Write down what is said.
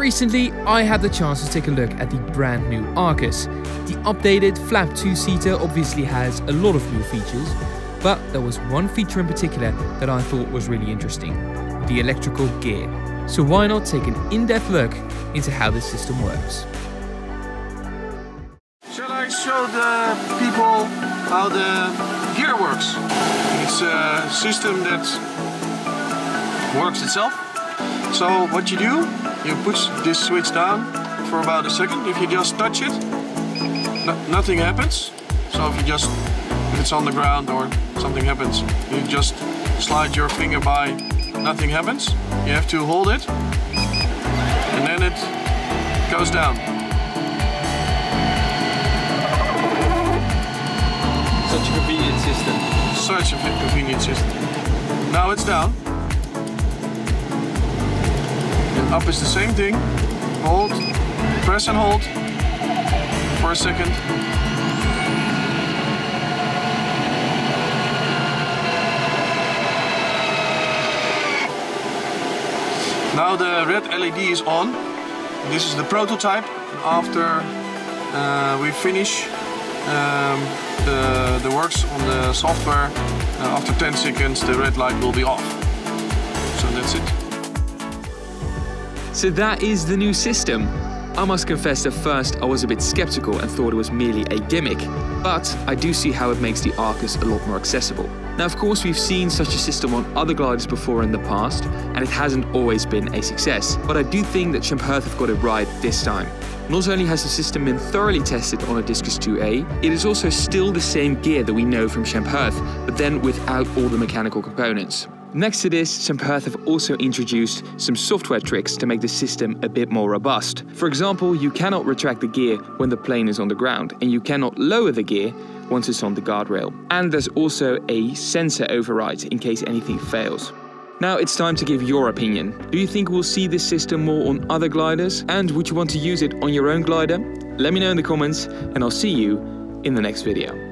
Recently, I had the chance to take a look at the brand new Arcus. The updated flap two-seater obviously has a lot of new features, but there was one feature in particular that I thought was really interesting, the electrical gear. So why not take an in-depth look into how this system works. Shall I show the people how the gear works? It's a system that works itself. So what you do, you push this switch down for about a second. If you just touch it, no, nothing happens. So if you just, if it's on the ground or something happens, you just slide your finger by, nothing happens. You have to hold it and then it goes down. Such a convenient system. Such a convenient system. Now it's down. Up is the same thing. Hold, press and hold for a second. Now the red LED is on. This is the prototype. After uh, we finish um, the, the works on the software, uh, after 10 seconds the red light will be off. So that's it. So that is the new system. I must confess at first I was a bit skeptical and thought it was merely a gimmick, but I do see how it makes the Arcus a lot more accessible. Now of course we've seen such a system on other gliders before in the past, and it hasn't always been a success, but I do think that Schempp-Hirth have got it right this time. Not only has the system been thoroughly tested on a Discus 2A, it is also still the same gear that we know from Schempp-Hirth, but then without all the mechanical components. Next to this, Schempp-Hirth have also introduced some software tricks to make the system a bit more robust. For example, you cannot retract the gear when the plane is on the ground, and you cannot lower the gear once it's on the guardrail. And there's also a sensor override in case anything fails. Now it's time to give your opinion. Do you think we'll see this system more on other gliders? And would you want to use it on your own glider? Let me know in the comments, and I'll see you in the next video.